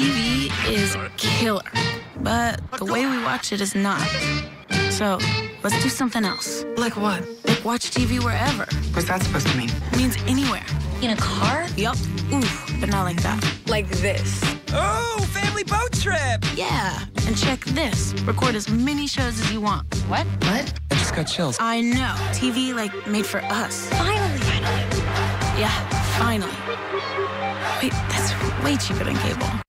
TV is killer, but the way we watch it is not. So let's do something else. Like what? Like watch TV wherever. What's that supposed to mean? It means anywhere. In a car? Yup. Oof, but not like that. Like this. Oh, family boat trip! Yeah. And check this. Record as many shows as you want. What? What? I just got chills. I know. TV like made for us. Finally. Finally. Yeah, finally. Wait, that's way cheaper than cable.